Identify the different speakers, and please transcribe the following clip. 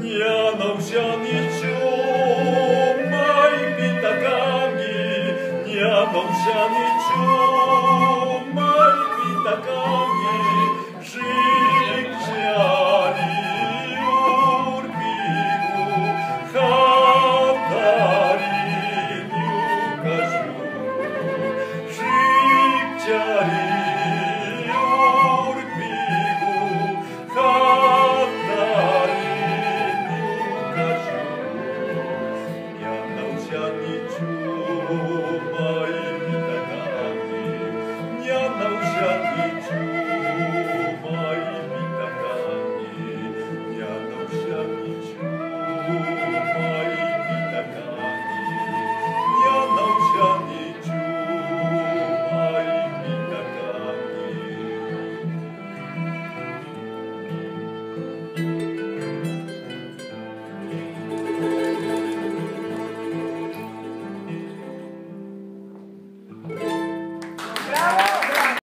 Speaker 1: Niye mom shani chum shall teach you.